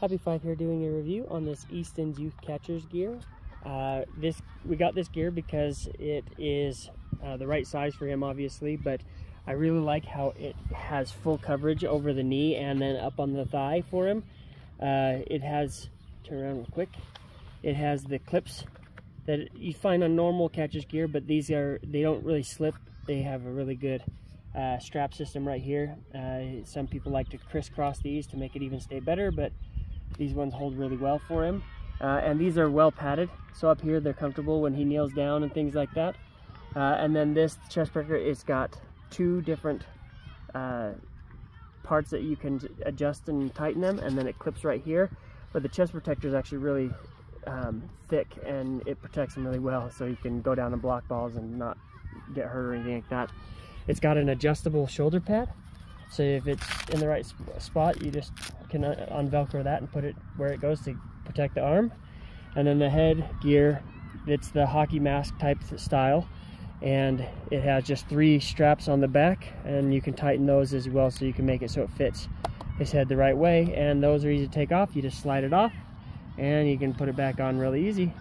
Happy Five here doing a review on this Easton's Youth Catchers gear. Uh, this We got this gear because it is uh, the right size for him obviously, but I really like how it has full coverage over the knee and then up on the thigh for him. Uh, it has, turn around real quick, it has the clips that you find on normal catcher's gear, but these are, they don't really slip. They have a really good uh, strap system right here. Uh, some people like to crisscross these to make it even stay better, but these ones hold really well for him. Uh, and these are well padded, so up here they're comfortable when he kneels down and things like that. Uh, and then this chest protector, it's got two different uh, parts that you can adjust and tighten them, and then it clips right here. But the chest protector is actually really um, thick and it protects them really well, so you can go down and block balls and not get hurt or anything like that. It's got an adjustable shoulder pad, so if it's in the right spot, you just can uh, unvelcro that and put it where it goes to protect the arm. And then the head gear, it's the hockey mask type style. And it has just three straps on the back and you can tighten those as well so you can make it so it fits his head the right way. And those are easy to take off. You just slide it off and you can put it back on really easy.